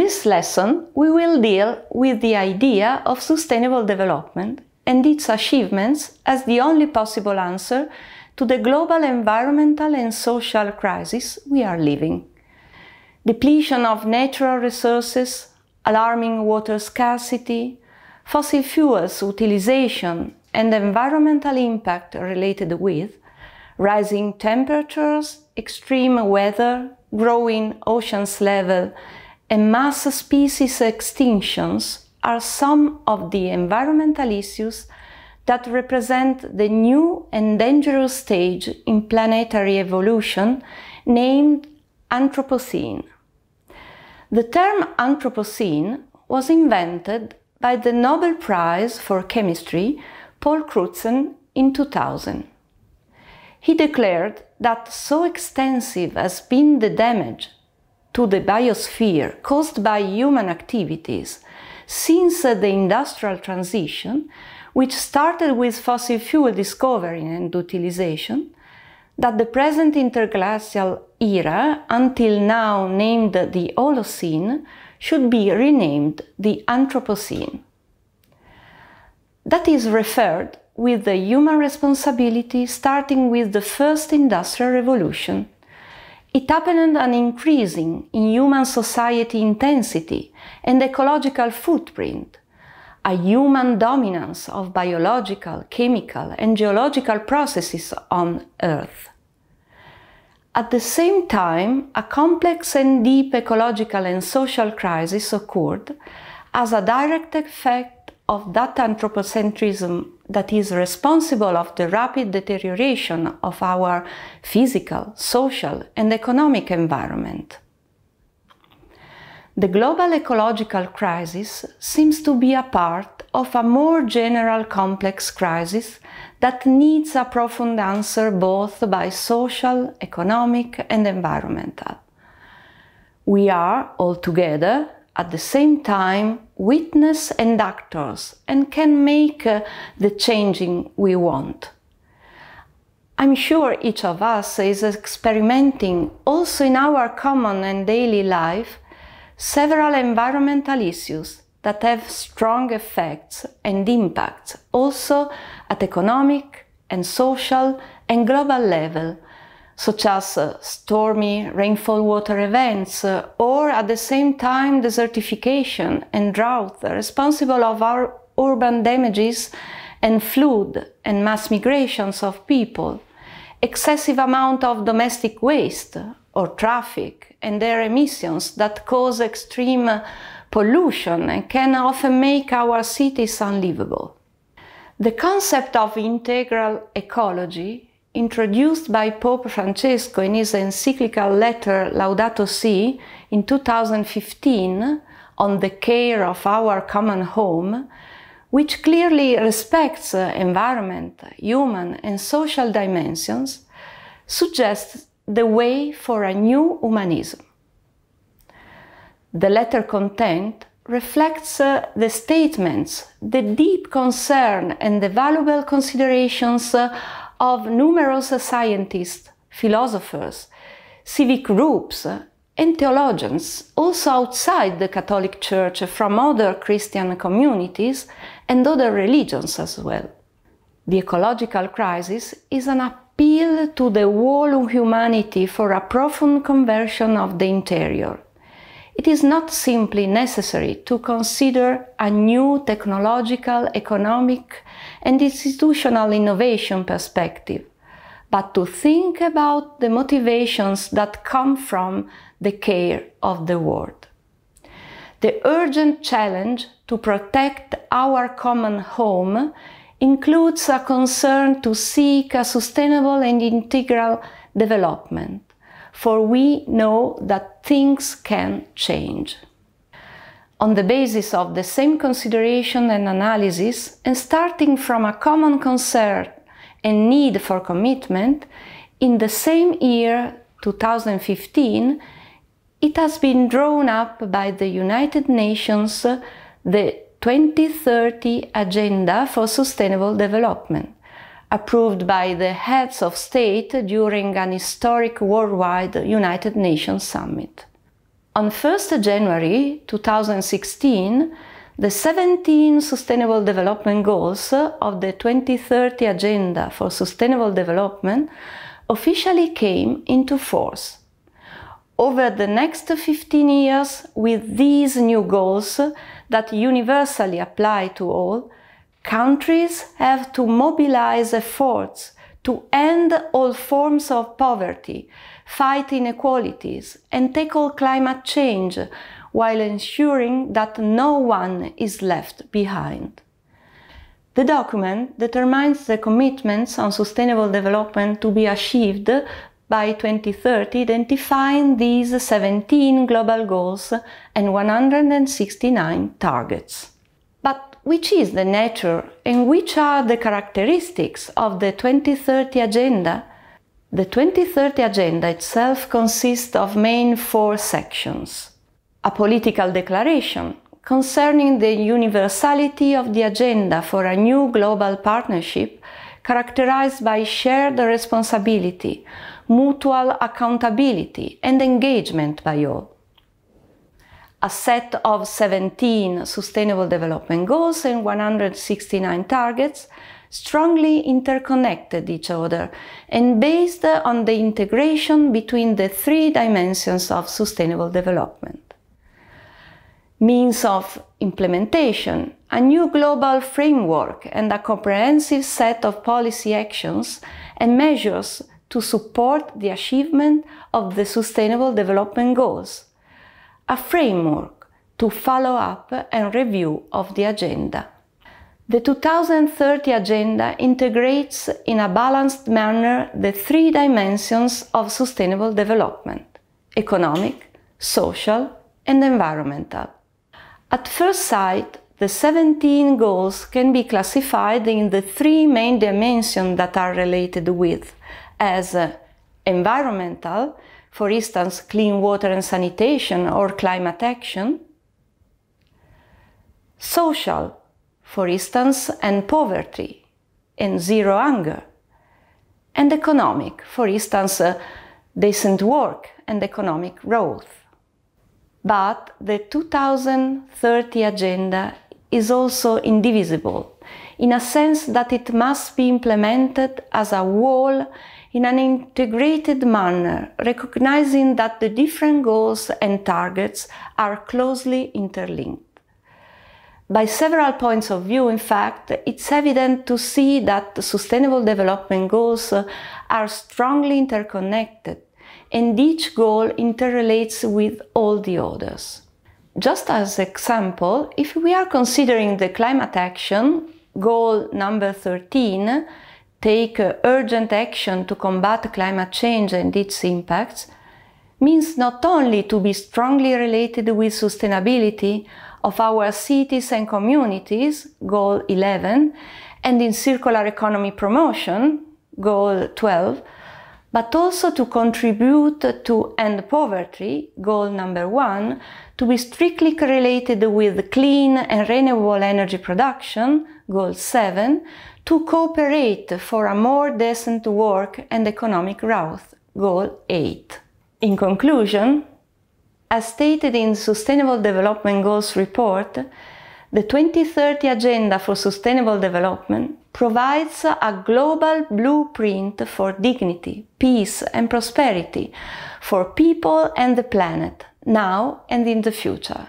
this lesson, we will deal with the idea of sustainable development and its achievements as the only possible answer to the global environmental and social crisis we are living. Depletion of natural resources, alarming water scarcity, fossil fuels utilization and environmental impact related with, rising temperatures, extreme weather, growing oceans level, and mass species extinctions are some of the environmental issues that represent the new and dangerous stage in planetary evolution named Anthropocene. The term Anthropocene was invented by the Nobel Prize for Chemistry Paul Crutzen in 2000. He declared that so extensive has been the damage to the biosphere caused by human activities since the industrial transition, which started with fossil fuel discovery and utilization, that the present interglacial era, until now named the Holocene, should be renamed the Anthropocene. That is referred with the human responsibility starting with the first industrial revolution. It happened an increasing in human society intensity and ecological footprint, a human dominance of biological, chemical and geological processes on Earth. At the same time, a complex and deep ecological and social crisis occurred as a direct effect of that anthropocentrism that is responsible of the rapid deterioration of our physical, social and economic environment. The global ecological crisis seems to be a part of a more general complex crisis that needs a profound answer both by social, economic and environmental. We are, all together, at the same time witness and actors and can make uh, the changing we want. I'm sure each of us is experimenting also in our common and daily life several environmental issues that have strong effects and impacts also at economic and social and global level such as uh, stormy rainfall water events, uh, or at the same time desertification and drought responsible of our urban damages and flood and mass migrations of people, excessive amount of domestic waste or traffic and their emissions that cause extreme pollution and can often make our cities unlivable. The concept of integral ecology introduced by Pope Francesco in his encyclical letter Laudato Si in 2015 on the care of our common home, which clearly respects uh, environment, human and social dimensions, suggests the way for a new humanism. The letter content reflects uh, the statements, the deep concern and the valuable considerations uh, of numerous scientists, philosophers, civic groups, and theologians, also outside the Catholic Church from other Christian communities and other religions as well. The ecological crisis is an appeal to the whole of humanity for a profound conversion of the interior. It is not simply necessary to consider a new technological, economic, and institutional innovation perspective, but to think about the motivations that come from the care of the world. The urgent challenge to protect our common home includes a concern to seek a sustainable and integral development, for we know that things can change. On the basis of the same consideration and analysis and starting from a common concern and need for commitment, in the same year, 2015, it has been drawn up by the United Nations the 2030 Agenda for Sustainable Development, approved by the heads of state during an historic worldwide United Nations summit. On 1st January 2016, the 17 Sustainable Development Goals of the 2030 Agenda for Sustainable Development officially came into force. Over the next 15 years, with these new goals that universally apply to all, countries have to mobilize efforts to end all forms of poverty, fight inequalities, and tackle climate change while ensuring that no one is left behind. The document determines the commitments on sustainable development to be achieved by 2030, identifying these 17 global goals and 169 targets. Which is the nature and which are the characteristics of the 2030 Agenda? The 2030 Agenda itself consists of main four sections. A political declaration concerning the universality of the agenda for a new global partnership characterized by shared responsibility, mutual accountability and engagement by all a set of 17 Sustainable Development Goals and 169 targets strongly interconnected each other and based on the integration between the three dimensions of sustainable development. Means of implementation, a new global framework and a comprehensive set of policy actions and measures to support the achievement of the Sustainable Development Goals a framework to follow up and review of the agenda. The 2030 Agenda integrates in a balanced manner the three dimensions of sustainable development economic, social, and environmental. At first sight, the 17 goals can be classified in the three main dimensions that are related with as environmental, for instance, clean water and sanitation or climate action. Social, for instance, and poverty and zero hunger. And economic, for instance, uh, decent work and economic growth. But the 2030 agenda is also indivisible in a sense that it must be implemented as a whole in an integrated manner, recognizing that the different goals and targets are closely interlinked. By several points of view, in fact, it's evident to see that the Sustainable Development Goals are strongly interconnected and each goal interrelates with all the others. Just as example, if we are considering the climate action, goal number 13, take uh, urgent action to combat climate change and its impacts means not only to be strongly related with sustainability of our cities and communities, goal 11, and in circular economy promotion, goal 12, but also to contribute to end poverty, goal number one, to be strictly correlated with clean and renewable energy production, goal 7, to cooperate for a more decent work and economic growth, goal 8. In conclusion, as stated in Sustainable Development Goals report, the 2030 Agenda for Sustainable Development provides a global blueprint for dignity, peace and prosperity for people and the planet, now and in the future.